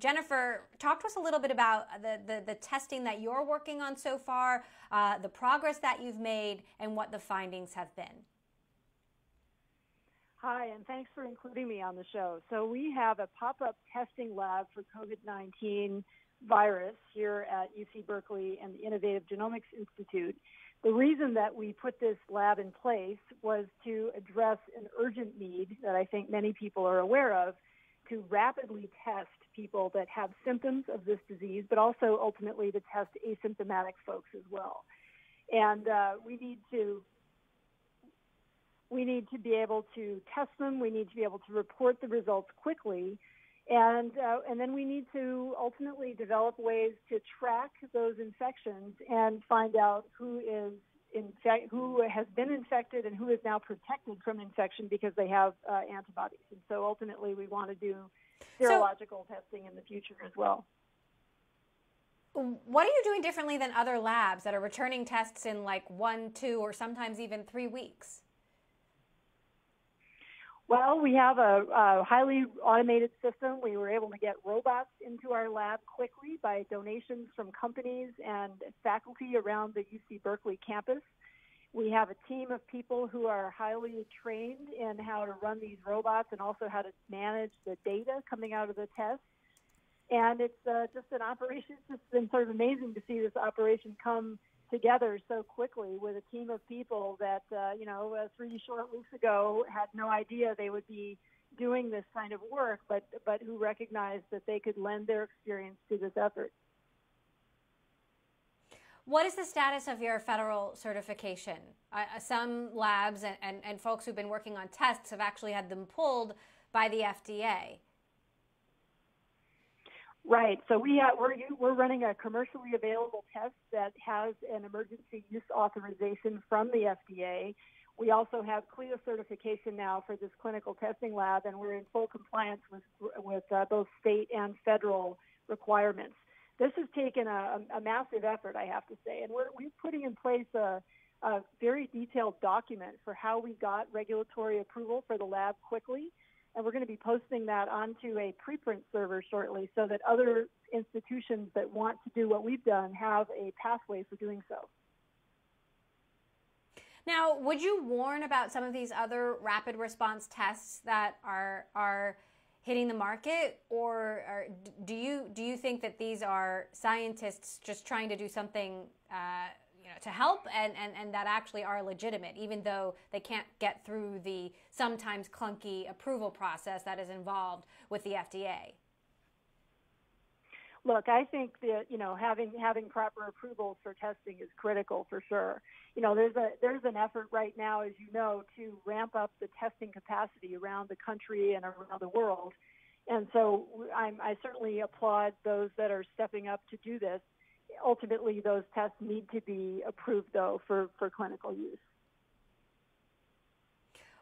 Jennifer, talk to us a little bit about the, the, the testing that you're working on so far, uh, the progress that you've made, and what the findings have been. Hi, and thanks for including me on the show. So, we have a pop up testing lab for COVID 19 virus here at UC Berkeley and the Innovative Genomics Institute. The reason that we put this lab in place was to address an urgent need that I think many people are aware of to rapidly test people that have symptoms of this disease, but also ultimately to test asymptomatic folks as well. And uh, we need to we need to be able to test them. We need to be able to report the results quickly, and uh, and then we need to ultimately develop ways to track those infections and find out who is infect who has been infected and who is now protected from infection because they have uh, antibodies. And so ultimately, we want to do serological so, testing in the future as well. What are you doing differently than other labs that are returning tests in like one, two, or sometimes even three weeks? Well, we have a, a, highly automated system. We were able to get robots into our lab quickly by donations from companies and faculty around the UC Berkeley campus. We have a team of people who are highly trained in how to run these robots and also how to manage the data coming out of the test. And it's uh, just an operation. It's just been sort of amazing to see this operation come together so quickly with a team of people that, uh, you know, uh, three short weeks ago had no idea they would be doing this kind of work, but, but who recognized that they could lend their experience to this effort. What is the status of your federal certification? Uh, some labs and, and, and folks who've been working on tests have actually had them pulled by the FDA. Right. So we we're we're running a commercially available test that has an emergency use authorization from the FDA. We also have CLIA certification now for this clinical testing lab, and we're in full compliance with with uh, both state and federal requirements this has taken a, a massive effort, I have to say, and we're, we're putting in place a, a very detailed document for how we got regulatory approval for the lab quickly. And we're going to be posting that onto a preprint server shortly so that other institutions that want to do what we've done have a pathway for doing so. Now, would you warn about some of these other rapid response tests that are are hitting the market, or, or, do you do you think that these are scientists just trying to do something? Uh, you know, to help and, and, and that actually are legitimate, even though they can't get through the sometimes clunky approval process that is involved with the FDA. Look, I think that you know having having proper approvals for testing is critical for sure. You know, there's a there's an effort right now, as you know, to ramp up the testing capacity around the country and around the world. And so I'm, I certainly applaud those that are stepping up to do this. Ultimately, those tests need to be approved, though, for, for clinical use.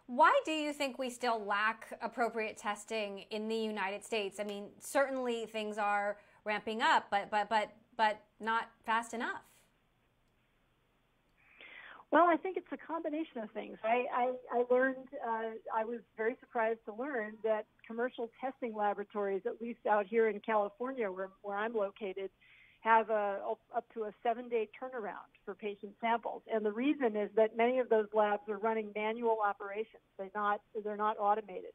Why do you think we still lack appropriate testing in the United States? I mean, certainly things are ramping up, but but but but not fast enough. Well, I think it's a combination of things. I, I, I learned, uh, I was very surprised to learn that commercial testing laboratories, at least out here in California, where, where I'm located, have a, up to a seven day turnaround for patient samples. And the reason is that many of those labs are running manual operations. They're not, they're not automated.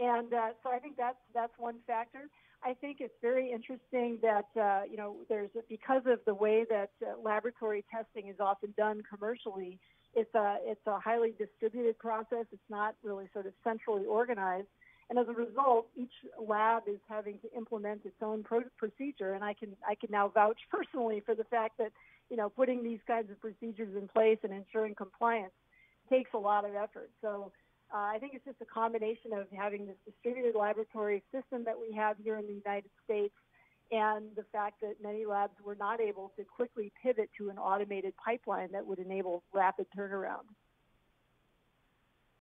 And uh, so I think that's, that's one factor. I think it's very interesting that uh, you know there's because of the way that uh, laboratory testing is often done commercially. It's a it's a highly distributed process. It's not really sort of centrally organized, and as a result, each lab is having to implement its own pro- procedure. And I can I can now vouch personally for the fact that you know putting these kinds of procedures in place and ensuring compliance takes a lot of effort. So uh, I think it's just a combination of having this distributed laboratory system that we have here in the United States and the fact that many labs were not able to quickly pivot to an automated pipeline that would enable rapid turnaround.